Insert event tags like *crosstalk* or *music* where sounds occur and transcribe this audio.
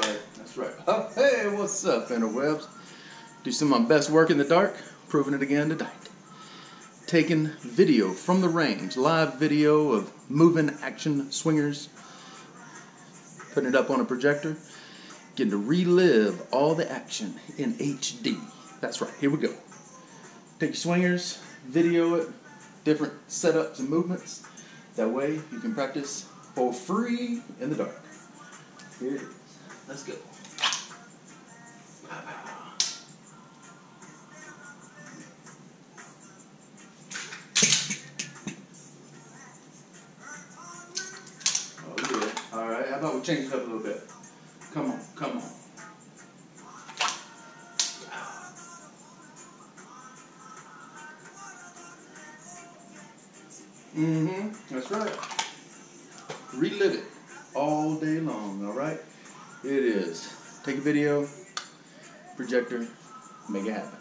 right. That's right. *laughs* Hey, what's up, interwebs? Do some of my best work in the dark, proving it again tonight. Taking video from the range, live video of moving action swingers, putting it up on a projector, getting to relive all the action in HD. That's right, here we go. Take your swingers, video it, different setups and movements. That way you can practice for free in the dark. Here. Let's go. Oh yeah. All right. How about we change it up a little bit? Come on. Come on. Mm-hmm. That's right. Relive it all day long, all right? It is. Take a video, projector, make it happen.